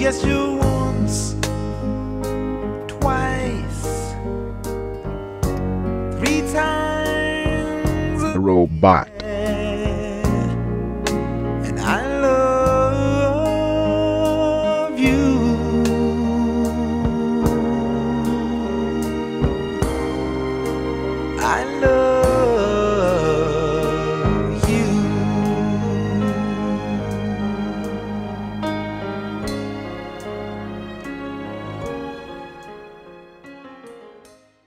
yes you once, twice, three times. A robot. And I love you. I love.